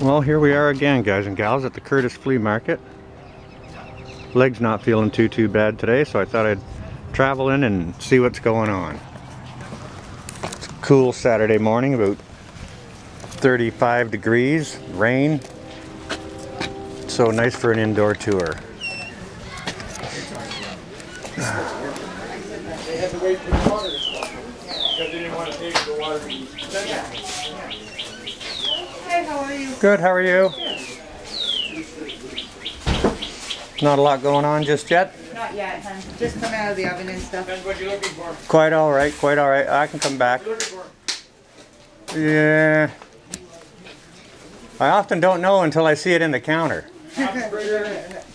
Well, here we are again, guys and gals, at the Curtis Flea Market. Leg's not feeling too, too bad today, so I thought I'd travel in and see what's going on. It's a cool Saturday morning, about 35 degrees, rain. So nice for an indoor tour. They had to wait for the water to stop because they didn't want to take the water. Hey, how are you? Good, how are you? Not a lot going on just yet? Not yet, hun. Just come out of the oven and stuff. Depends what you're looking for. Quite alright, quite alright. I can come back. Looking for. Yeah. I often don't know until I see it in the counter.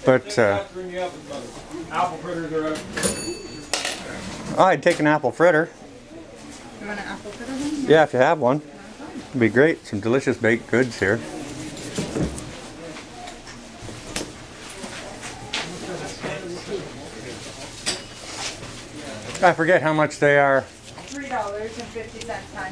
But uh, Bring you up with them. Apple fritters are up. oh, I'd take an apple fritter. You want an apple fritter? Yeah, if you have one. It'd be great. Some delicious baked goods here. I forget how much they are. Three dollars and fifty cents, hun.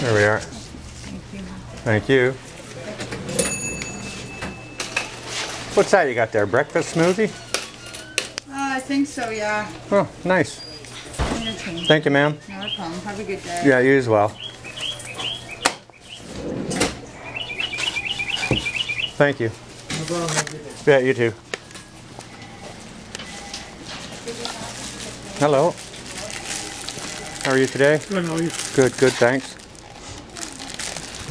There we are. Thank you. What's that you got there? Breakfast smoothie? Uh, I think so, yeah. Oh, nice. Thank you, ma'am. No problem. Have a good day. Yeah, you as well. Thank you. Yeah, you too. Hello. How are you today? Good, how are you? Good, good, thanks.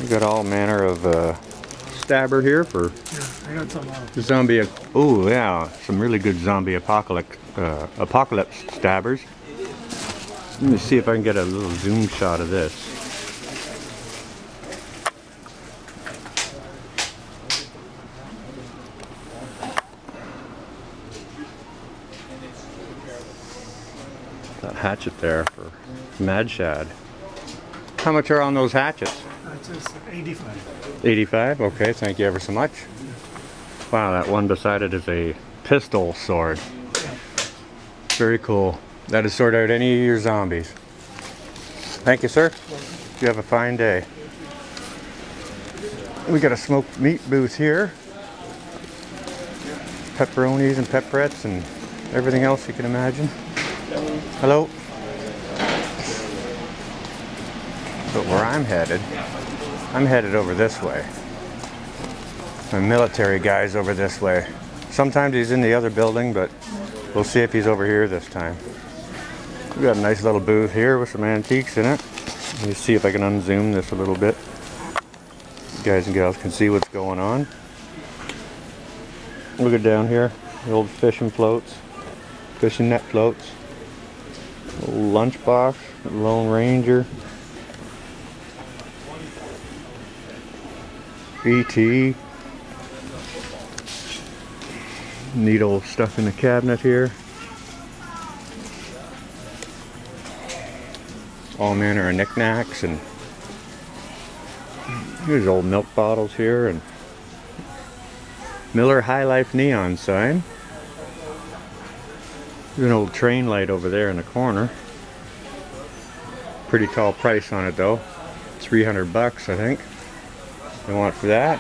We got all manner of uh, stabber here for Yeah, I got some uh, zombie. Oh yeah, some really good zombie apocalypse uh, apocalypse stabbers. Let me see if I can get a little zoom shot of this. That hatchet there for Mad Shad. How much are on those hatchets? That's 85. 85? Okay, thank you ever so much. Wow, that one beside it is a pistol sword. Very cool. That'd sort out any of your zombies. Thank you, sir. You have a fine day. We got a smoked meat booth here. Pepperonis and pepperettes and everything else you can imagine. Hello. But where I'm headed, I'm headed over this way. My military guy's over this way. Sometimes he's in the other building, but we'll see if he's over here this time. We've got a nice little booth here with some antiques in it. Let me see if I can unzoom this a little bit. You guys and gals can see what's going on. Look at down here, the old fishing floats, fishing net floats, lunchbox, Lone Ranger, BT. Needle stuff in the cabinet here. All manner of knickknacks and there's old milk bottles here and Miller High Life neon sign. There's an old train light over there in the corner. Pretty tall price on it though. 300 bucks I think they want for that.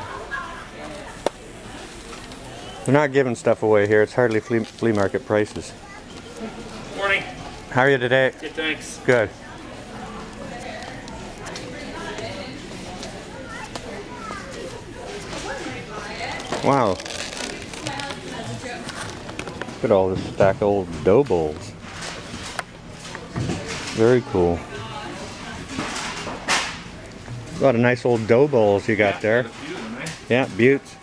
They're not giving stuff away here. It's hardly flea, flea market prices. Morning. How are you today? Good, thanks. Good. Wow. Look at all this stack of old dough bowls. Very cool. A lot of nice old dough bowls you got there. Yeah, buttes.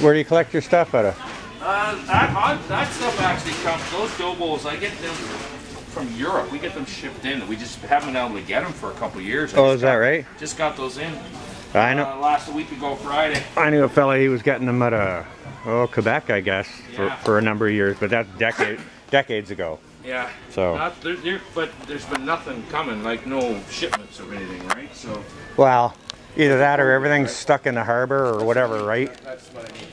Where do you collect your stuff out of? Uh, that, that stuff actually comes, those dough bowls, I get them from Europe. We get them shipped in. We just haven't been able to get them for a couple years. I Oh, is that right? Just got those in. I know. Uh, last week ago Friday. I knew a fella, he was getting them at uh, oh, Quebec, I guess, for, for a number of years, but that's decade, decades ago. Yeah. So- Not, there, there, but there's been nothing coming, like no shipments or anything, right? So. Well, Either that or everything's stuck in the harbor or whatever, right? That's what I need.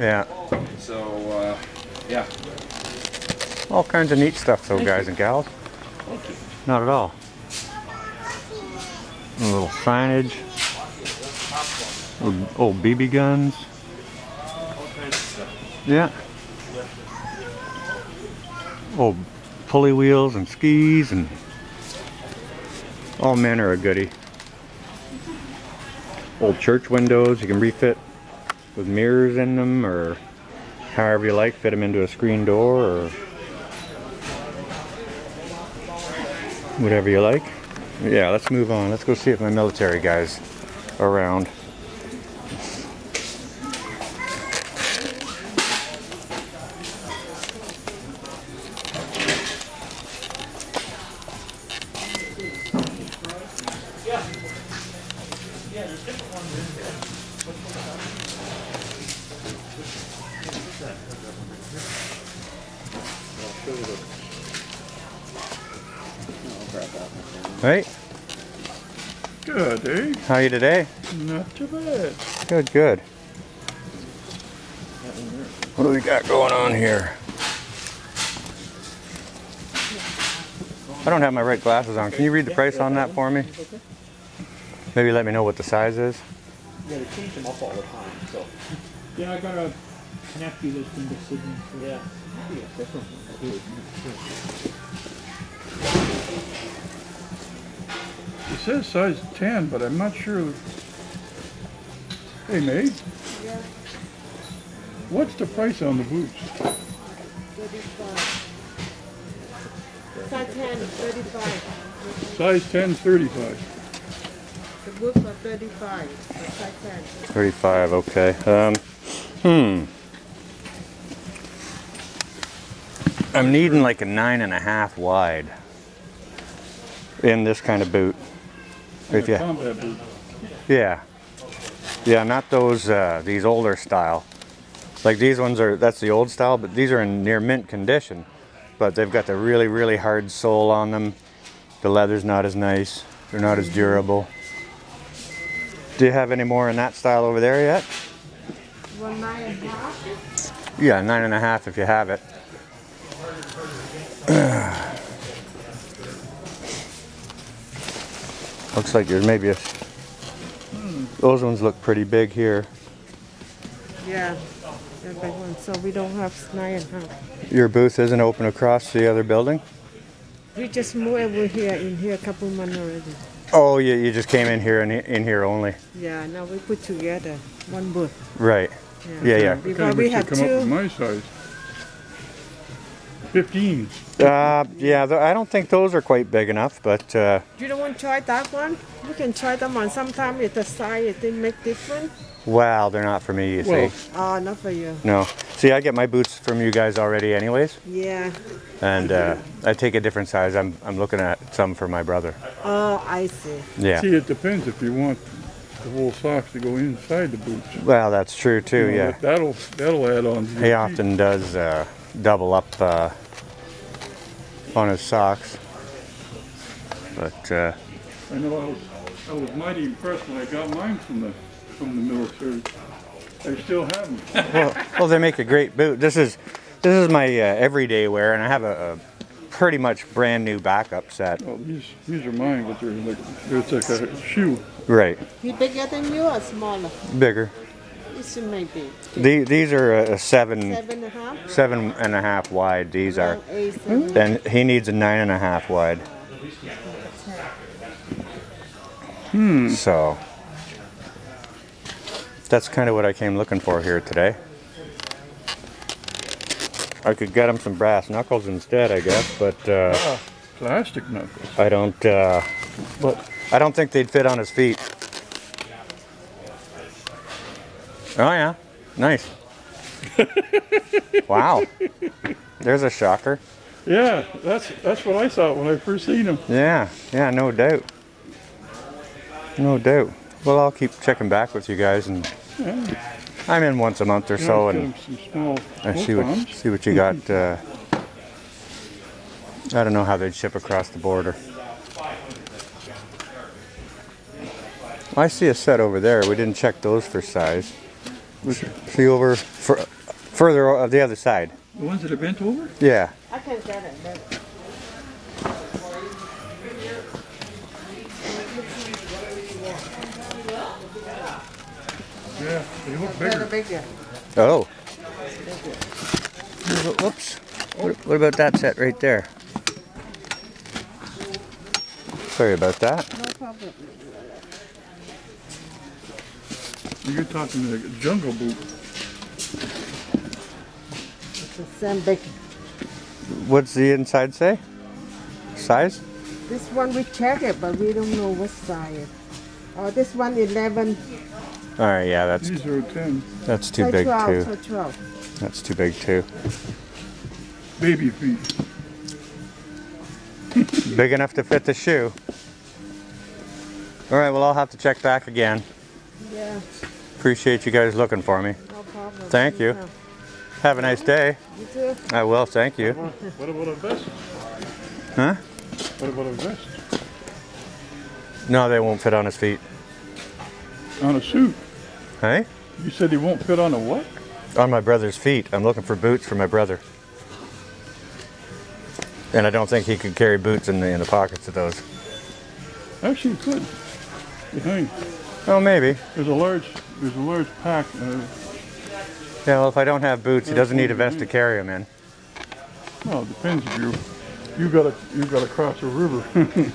Yeah. yeah. So, uh, yeah. All kinds of neat stuff though, guys and gals. Thank you. Not at all. A little signage. Old, old BB guns. All kinds of stuff. Yeah. Old pulley wheels and skis and all manner of goody. Old church windows you can refit with mirrors in them or however you like, fit them into a screen door or whatever you like. Yeah, let's move on. Let's go see if my military guy's around. Good? How you today? Not too bad. Good, good. What do we got going on here? I don't have my right glasses on. Can you read the price on that for me? Maybe let me know what the size is. Yeah, they change them up all the time, so. Yeah, I got a nephew that's been to Sydney. Yeah. Maybe a different one. It says size 10, but I'm not sure. Hey, May? Yeah. What's the price on the boots? Thirty-five. Size ten, thirty-five. Size 10 35. The boots are thirty-five, size ten. 35, okay. Um, hmm. I'm needing like a nine and a half wide in this kind of boot. If you, combat boot. yeah. Yeah, not those, uh, these older style. Like these ones are, that's the old style, but these are in near mint condition. But they've got the really, really hard sole on them. The leather's not as nice. They're not as durable. Do you have any more in that style over there yet? One nine and a half. Yeah, nine and a half if you have it. Looks like there's maybe a. Those ones look pretty big here. Yeah, the big one. So we don't have nine and a half. Your booth isn't open across the other building? We just moved over here in here a couple months already. Oh, you, you just came in here and in here only. Yeah, now we put together one booth. Right. Yeah, yeah. Because Kinda we wish have you'd come up with two. my size. 15. Uh, yeah, I don't think those are quite big enough, but uh, You don't want to try that one? You can try them on. Sometimes it's the size it didn't make difference. wow, they're not for me, you Well, see. Oh, not for you. No. See, I get my boots from you guys already anyways, Yeah. and uh, I take a different size. I'm, I'm looking at some for my brother. Oh, I see. Yeah. See, it depends if you want the wool socks to go inside the boots. Well, that's true too. You know, Yeah, That'll, that'll add on to your he feet. often does uh, double up uh, on his socks. But uh, I know I was, I was mighty impressed when I got mine from the, from the military. I still have them. well, well, they make a great boot. This is this is my uh, everyday wear, and I have a, a pretty much brand new backup set. Well, these, these are mine, but they're like, they're it's like a shoe. Right, He bigger than you or smaller? bigger. This may be The, these are a, a seven seven and a half. seven and a half wide. These are, Well, and he needs a nine and a half wide. Hmm. So that's kind of what I came looking for here today. I could get him some brass knuckles instead, I guess, but uh, Plastic knuckles. I don't. Uh, But I don't think they'd fit on his feet. Oh yeah, nice. wow, there's a shocker. yeah, that's that's what I thought when I first seen him. Yeah, yeah, no doubt. No doubt. Well, I'll keep checking back with you guys, and I'm in once a month or so, and some I see what bombs. see what you got. Uh, I don't know how they'd ship across the border. I see a set over there. We didn't check those for size. See over fur, further on the other side. The ones that are bent over? Yeah. I can get it. Yeah, they look bigger. bigger. Oh. Whoops. What, what about that set right there? Sorry about that. No problem. You're talking the jungle boot. It's the same big. What's the inside say? Size? This one we check it, but we don't know what size. Oh, this one 11. All right, yeah, that's These are 10. that's too so big 12, too. So 12. That's too big too. Baby feet. Big enough to fit the shoe. All right, well, I'll have to check back again. Yeah, Appreciate you guys looking for me. no problem. Thank you. Anytime. Have a nice day. You too. I will, thank you. What about a vest? Huh? What about a vest? No, they won't fit on his feet. On a suit. Hey? You said he won't fit on a what? On my brother's feet. I'm looking for boots for my brother. And I don't think he could carry boots in the in the pockets of those. Actually, he could. Behind. Oh, maybe. There's a large, there's a large pack. Uh, Yeah, well, if I don't have boots, he doesn't need a vest to carry them in. well, it depends if you, you gotta, you gotta cross a river.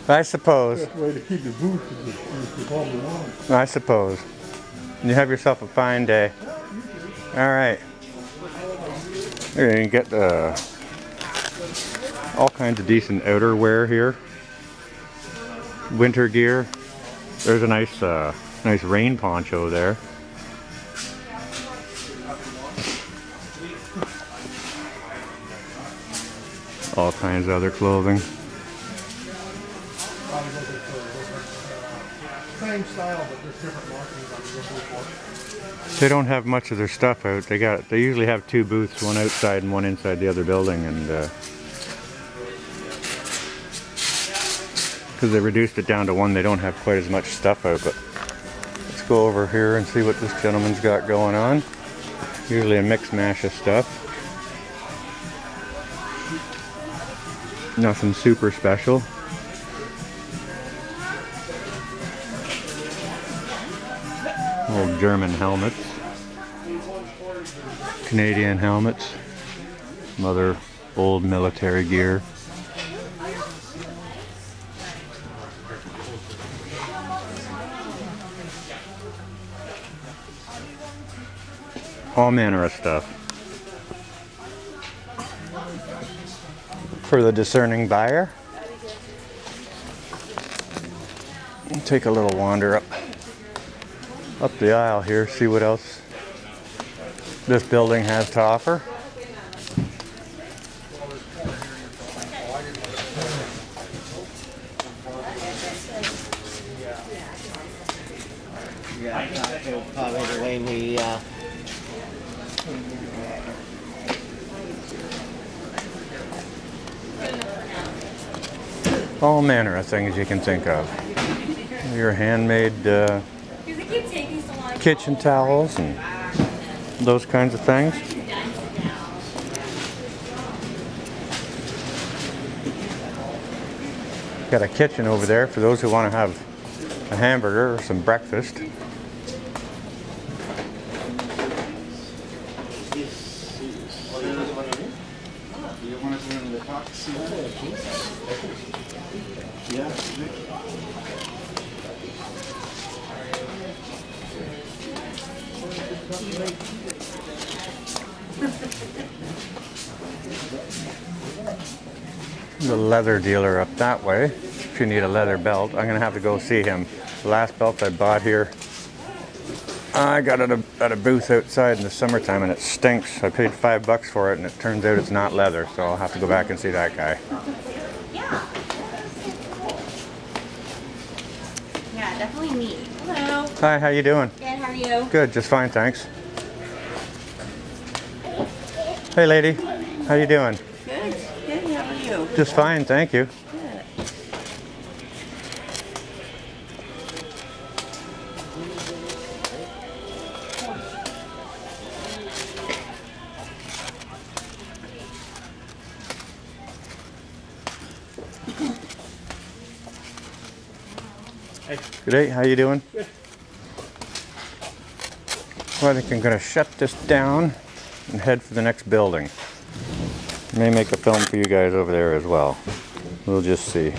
I suppose. Best way to keep your boots is to, is to. I suppose. You have yourself a fine day. All right. Here, you can get uh, all kinds of decent outerwear here. Winter gear. There's a nice, uh, nice rain poncho there. All kinds of other clothing. Same style, but different report. They don't have much of their stuff out. They got they usually have two booths, one outside and one inside the other building, and uh, because they reduced it down to one, they don't have quite as much stuff out. But let's go over here and see what this gentleman's got going on. Usually a mix mash of stuff. Nothing super special. Old German helmets. Canadian helmets. Some other old military gear. All manner of stuff. For the discerning buyer. Take a little wander up up the aisle here, see what else this building has to offer. All manner of things you can think of. Your handmade uh, Because it keeps taking so long. Kitchen towels and those kinds of things. Got a kitchen over there for those who want to have a hamburger or some breakfast. The leather dealer up that way. If you need a leather belt, I'm gonna have to go see him. The last belt I bought here, I got it at a, at a booth outside in the summertime and it stinks. I paid five bucks for it and it turns out it's not leather, so I'll have to go back and see that guy. Yeah. Yeah, definitely me. Hello. Hi, how you doing? Good, how are you? Good, just fine, thanks. Hey lady, how you doing? Just fine, thank you. Good. Hey. Good day, how you doing? Good. Well, I think I'm going to shut this down and head for the next building. May make a film for you guys over there as well. We'll just see.